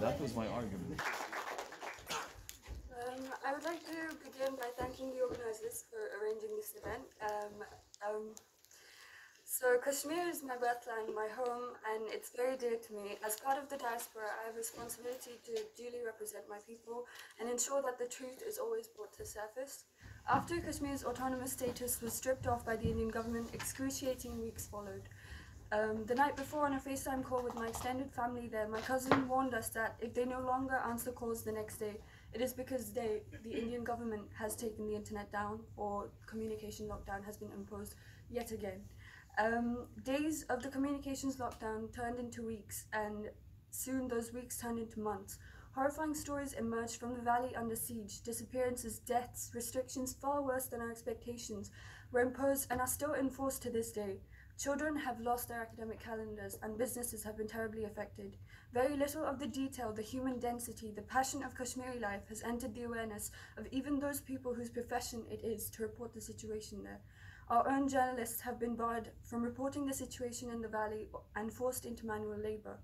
That was my argument. Um, I would like to begin by thanking the organisers for arranging this event. Um, um, so Kashmir is my birthland, my home, and it's very dear to me. As part of the diaspora, I have a responsibility to duly represent my people and ensure that the truth is always brought to surface. After Kashmir's autonomous status was stripped off by the Indian government, excruciating weeks followed. Um, the night before, on a FaceTime call with my extended family there, my cousin warned us that if they no longer answer calls the next day, it is because they, the Indian government, has taken the internet down or communication lockdown has been imposed yet again. Um, days of the communications lockdown turned into weeks, and soon those weeks turned into months. Horrifying stories emerged from the valley under siege. Disappearances, deaths, restrictions far worse than our expectations were imposed and are still enforced to this day. Children have lost their academic calendars and businesses have been terribly affected. Very little of the detail, the human density, the passion of Kashmiri life has entered the awareness of even those people whose profession it is to report the situation there. Our own journalists have been barred from reporting the situation in the valley and forced into manual labor.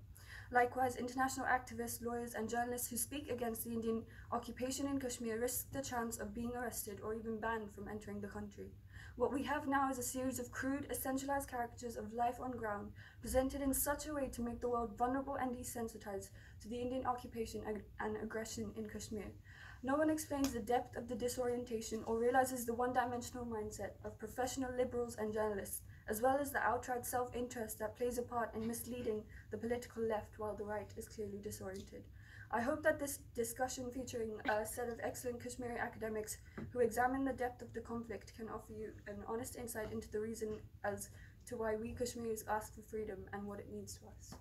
Likewise, international activists, lawyers, and journalists who speak against the Indian occupation in Kashmir risk the chance of being arrested or even banned from entering the country. What we have now is a series of crude, essentialized caricatures of life on ground, presented in such a way to make the world vulnerable and desensitized to the Indian occupation ag- and aggression in Kashmir. No one explains the depth of the disorientation or realizes the one dimensional mindset of professional liberals and journalists, as well as the outright self interest that plays a part in misleading the political left while the right is clearly disoriented. I hope that this discussion featuring a set of excellent Kashmiri academics who examine the depth of the conflict can offer you an honest insight into the reason as to why we Kashmiris ask for freedom and what it means to us.